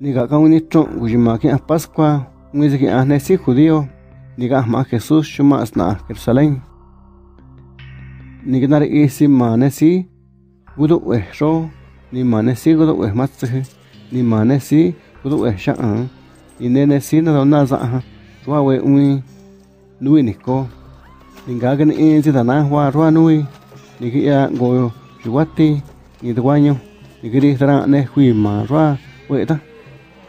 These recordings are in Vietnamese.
ni ga kaun ni tron gujima que a pascua muy que a nesi judío ni ma jesús shuma asna jerusalén. Ni ganar isi manesi, gudu we ni manesi gudu we matse ni manesi gudu we sha'an ni ne nesi na dona za ha wa we ui nui ni ko ni ga gan in si na wa ro nui ni ki ya go juwati ni dwanyo, guaño ni ki ra ne hui ro we ta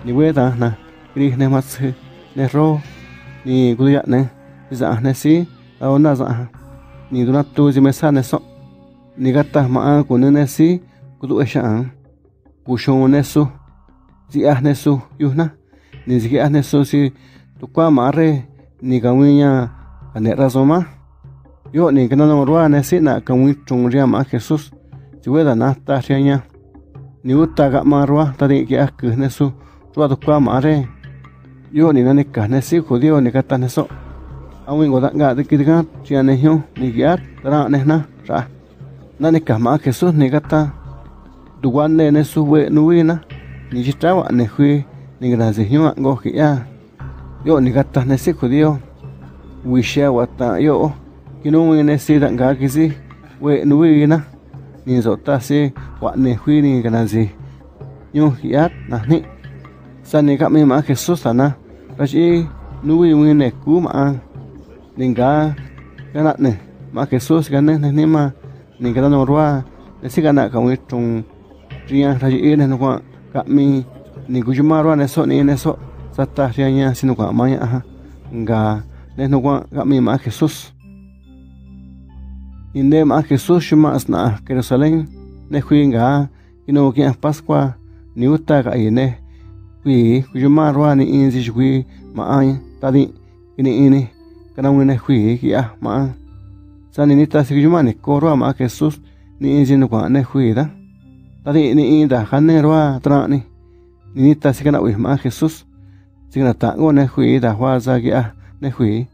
ni we ta, na. Ki ne matse ne ro, ni gudu ya, ne. Za, ne si, a na za, ha. Ni duna tu si mesa ne so. Ni gata ma ku ne ne si, ku du e sha an ku sho ne su. Ji ah ne su, yu, na. Ni ji ah ne su, si tu kwa ma re, ni ga wi nya ane ra so ma. Yo, ni kana no ro ne si, na ka wi chung ria ma jesus. Ji we da na, ta ria nya. Ni uta ga ma ro ta ni ki ah ku, ne su. Ro tu kwa ma re yo ni na ni ka ne si judío ni ka ta ne so awin goda nga de kidga chi ne hyo ni ya tra ne na ra na ni kama jesus ni gata duwan ne ne su we nui na ni chita wa ne hui ni ga se hyo go ki ya yo ni gata ne si judío wi sha wa ta yo kinu wi ne si da nga ki si we nui na ni zo ta si wa ne hui ni gra si nyu hiat na ni sanikame ma Jesús sana kashi nuwi wine ku ma ninga ganatne ma Jesús gane ne ma ninga no rua. Ne si gana ka witun rian rayi ne no kwa kami ni kujuma rua ne so ni ne so sata rianya sinu kwa maya aha. Nga ne no kwa kami ma Jesús inde ma Jesús shuma asna Jerusalén. Ne huinga ino kia Pascua ni uta ka ine kwi kuyo ma ruwa ni in si shui ma an tadi kini ini kana wina kwi ki a ma an sani ni tasi kuyo ma ni ko ruwa ma kesus ni in si nukwa ne hui da tadi ni in da kane rwa tra ni ni ni tasi kana hui ma kesus si ta tango ne kwi da hwa za ki a ne hui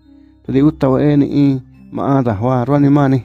tadi utawa e ni in ma an da hwa rwa ni ma ni